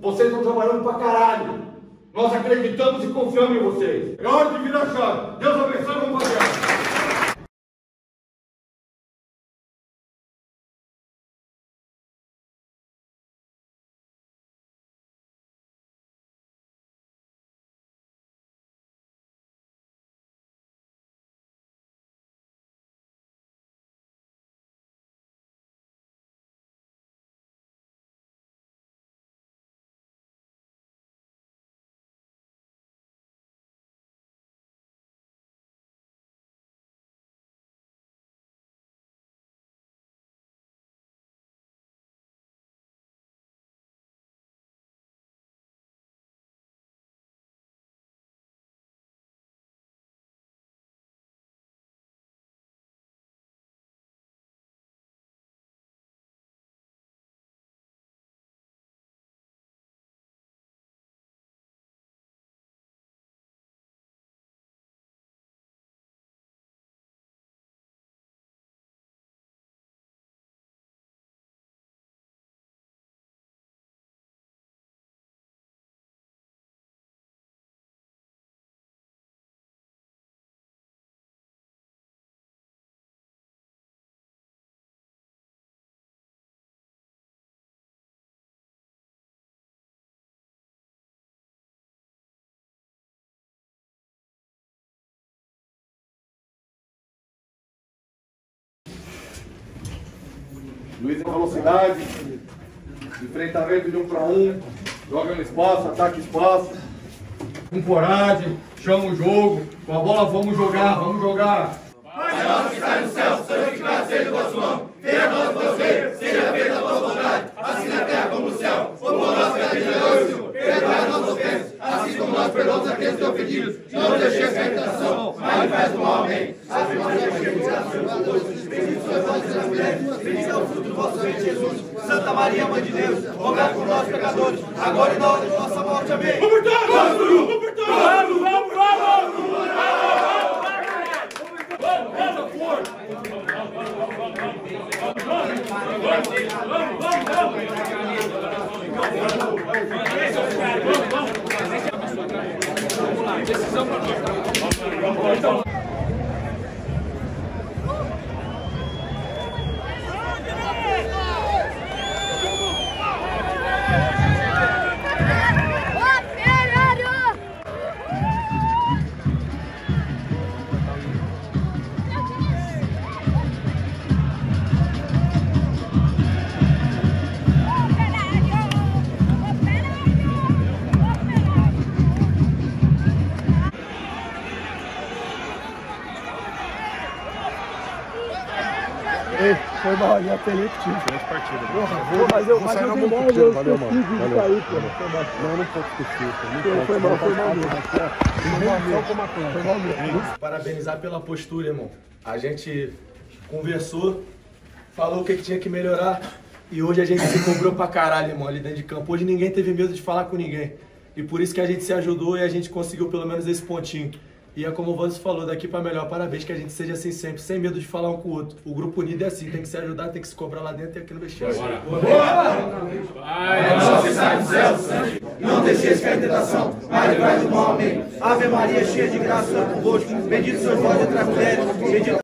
Vocês estão trabalhando pra caralho. Nós acreditamos e confiamos em vocês. É hora de virar a chave. Deus abençoe, rapaziada. Luiz em velocidade, enfrentamento de um para um, joga no espaço, ataque espaço, com coragem, chama o jogo, com a bola vamos jogar, vamos jogar. Pai nosso que está no céu, santificado seja o vosso nome, venha a nós o vosso reino, seja feita a vossa vontade, assim na terra como no céu. O pão nosso cada dia hoje, perdoai nossas ofensas, assim como nós perdoamos aqueles que ofendidos, não nos deixeis tentação, mas faz do mal, amém. Ave Maria, cheia é entre as mulheres, é o fruto do vosso ventre, Jesus. Santa Maria, Mãe de Deus, rogai por nós, pecadores, agora e na hora de nossa morte, amém. Operário! Ei, foi mal, ia ter repetido. Excelente partida. Porra, vou, mas eu, Vou mas sair eu dei mal, Valeu, mano. Valeu. cair, pô. Foi mal. Não, não pode esquecer. Foi, foi mal, foi mal mesmo. Foi mal mesmo. Foi mal mesmo. Parabenizar pela postura, irmão. A gente conversou, falou o que, que tinha que melhorar e hoje a gente se cobrou pra caralho, irmão, ali dentro de campo. Hoje ninguém teve medo de falar com ninguém. E por isso que a gente se ajudou e a gente conseguiu pelo menos esse pontinho. E é como o Vanzo falou, daqui pra melhor, parabéns, que a gente seja assim sempre, sem medo de falar um com o outro. O grupo unido é assim, tem que se ajudar, tem que se cobrar lá dentro e aqui no vestiário. Não deixeis cair em tentação, mas livrai do mal, amém. Ave Maria, cheia de graça, é convosco. Bendito sois vós entre as mulheres. Bendito